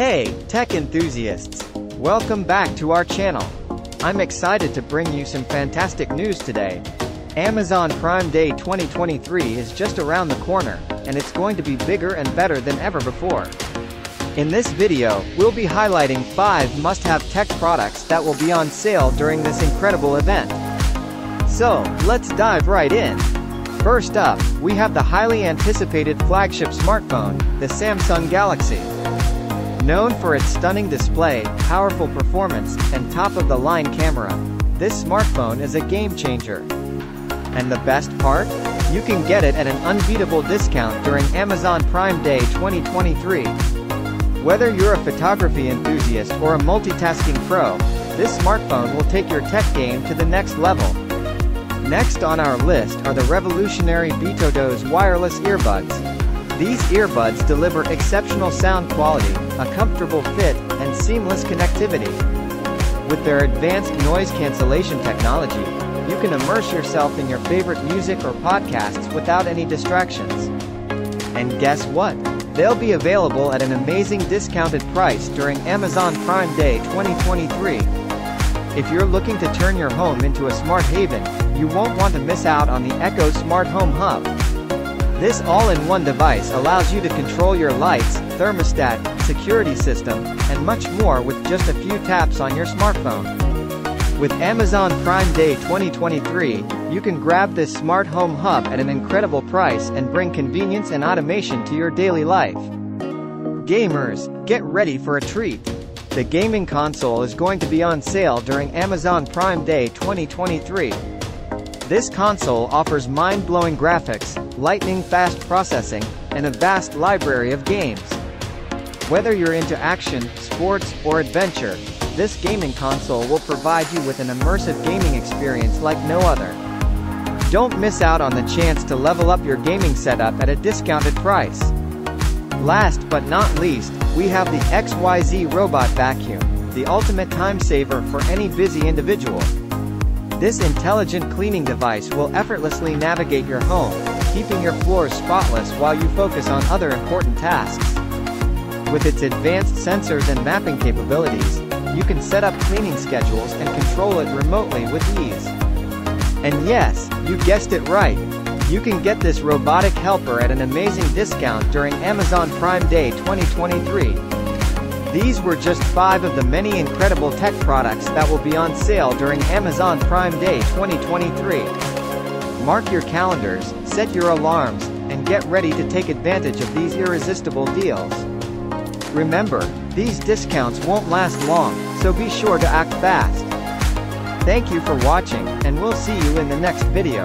Hey, tech enthusiasts! Welcome back to our channel. I'm excited to bring you some fantastic news today. Amazon Prime Day 2023 is just around the corner, and it's going to be bigger and better than ever before. In this video, we'll be highlighting 5 must-have tech products that will be on sale during this incredible event. So, let's dive right in. First up, we have the highly anticipated flagship smartphone, the Samsung Galaxy. Known for its stunning display, powerful performance, and top-of-the-line camera, this smartphone is a game-changer. And the best part? You can get it at an unbeatable discount during Amazon Prime Day 2023. Whether you're a photography enthusiast or a multitasking pro, this smartphone will take your tech game to the next level. Next on our list are the revolutionary Betodos wireless earbuds. These earbuds deliver exceptional sound quality, a comfortable fit, and seamless connectivity. With their advanced noise cancellation technology, you can immerse yourself in your favorite music or podcasts without any distractions. And guess what? They'll be available at an amazing discounted price during Amazon Prime Day 2023. If you're looking to turn your home into a smart haven, you won't want to miss out on the Echo Smart Home Hub. This all-in-one device allows you to control your lights, thermostat, security system, and much more with just a few taps on your smartphone. With Amazon Prime Day 2023, you can grab this smart home hub at an incredible price and bring convenience and automation to your daily life. Gamers, get ready for a treat. The gaming console is going to be on sale during Amazon Prime Day 2023. This console offers mind-blowing graphics, lightning-fast processing, and a vast library of games. Whether you're into action, sports, or adventure, this gaming console will provide you with an immersive gaming experience like no other. Don't miss out on the chance to level up your gaming setup at a discounted price. Last but not least, we have the XYZ Robot Vacuum, the ultimate time saver for any busy individual. This intelligent cleaning device will effortlessly navigate your home, keeping your floors spotless while you focus on other important tasks. With its advanced sensors and mapping capabilities, you can set up cleaning schedules and control it remotely with ease. And yes, you guessed it right. You can get this robotic helper at an amazing discount during Amazon Prime Day 2023. These were just five of the many incredible tech products that will be on sale during Amazon Prime Day 2023. Mark your calendars, set your alarms, and get ready to take advantage of these irresistible deals. Remember, these discounts won't last long, so be sure to act fast. Thank you for watching, and we'll see you in the next video.